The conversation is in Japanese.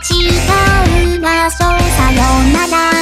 立ち歌うなそうさよなら。